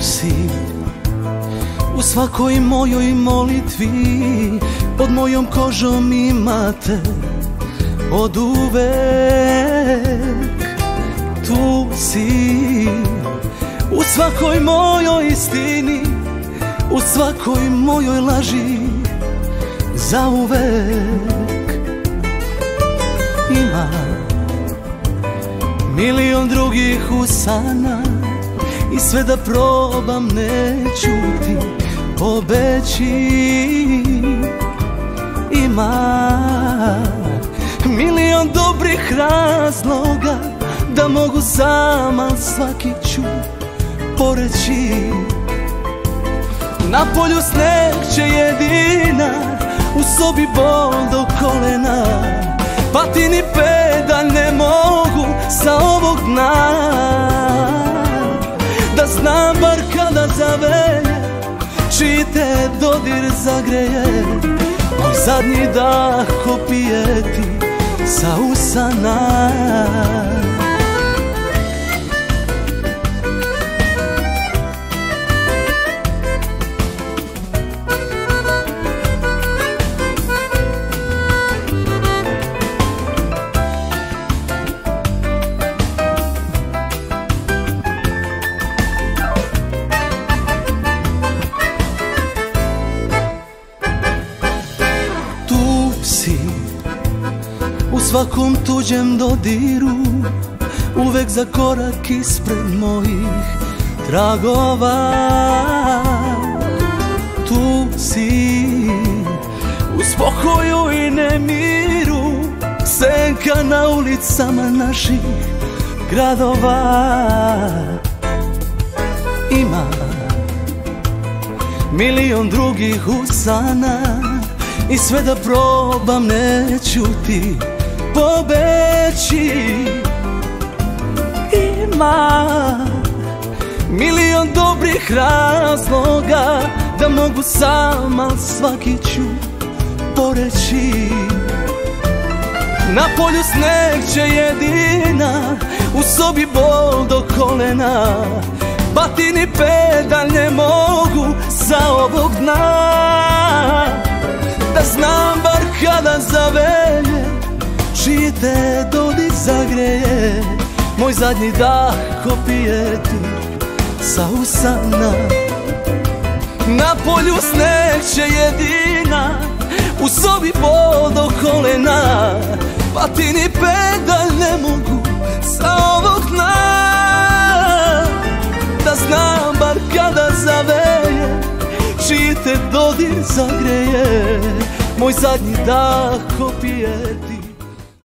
si. U svakoj mojoj molitvi Pod mojom kožom imate Od uvek. Tu si. U svakoj mojoj istini U svakoj mojoj laži Za uvek. Ima Milion drugih usana I sve da probam neću ti pobeći Ima milion dobrih razloga Da mogu sama svaki ću poreći. Na polju sneg će jedina U sobi bol do kolena. Pa ti ni peda Čiji te dodir zagreje Moj zadnji dah opijeti sa usana svakom tuđem dodiru Uvek za korak ispred mojih tragova. Tu si U spokoju i nemiru Senka na ulicama naših gradova. Ima milion drugih usana I sve da probam neću ti pobeći. Ima milion dobrih razloga Da mogu sama svaki ću poreći. Na polju sneg će jedina U sobi bol do kolena. Batini pedal ne mogu sa ovog dna. Da znam bar kada Čiji te dodik zagreje Moj zadnji dah ko pijeti sa usana. Na polju sneg će jedina U sobi bol do kolena Pa ti ni pedal ne mogu sa ovog dna. Da znam bar kada zaveje Čiji te dodir zagreje Moj zadnji dah opijeti